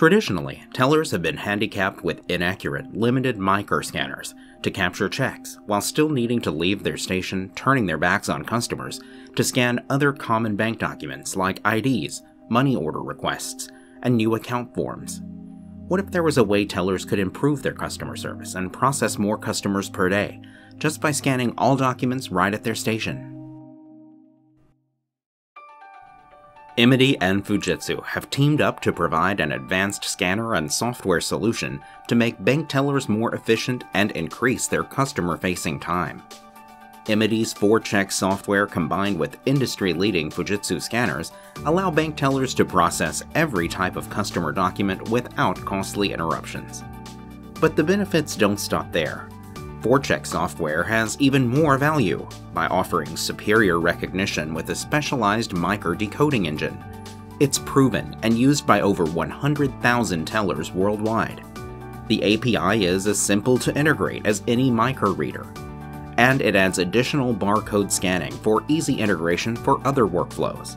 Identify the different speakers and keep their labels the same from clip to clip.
Speaker 1: Traditionally, tellers have been handicapped with inaccurate, limited micro scanners to capture checks while still needing to leave their station, turning their backs on customers to scan other common bank documents like IDs, money order requests, and new account forms. What if there was a way tellers could improve their customer service and process more customers per day just by scanning all documents right at their station? Emmedi and Fujitsu have teamed up to provide an advanced scanner and software solution to make bank tellers more efficient and increase their customer facing time. Emmedi's 4Cheque software combined with industry leading Fujitsu scanners allow bank tellers to process every type of customer document without costly interruptions. But the benefits don't stop there. 4Cheque software has even more value by offering superior recognition with a specialized micro decoding engine. It's proven and used by over 100,000 tellers worldwide. The API is as simple to integrate as any micro reader, and it adds additional barcode scanning for easy integration for other workflows.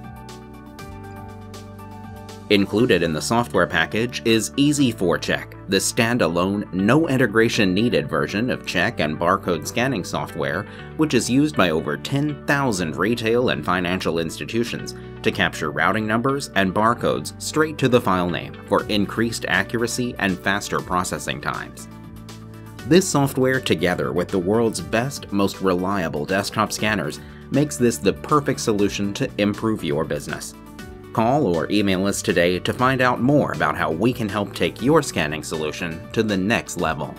Speaker 1: Included in the software package is Easy4Cheque, the standalone, no integration needed version of check and barcode scanning software, which is used by over 10,000 retail and financial institutions to capture routing numbers and barcodes straight to the file name for increased accuracy and faster processing times. This software, together with the world's best, most reliable desktop scanners, makes this the perfect solution to improve your business. Call or email us today to find out more about how we can help take your scanning solution to the next level.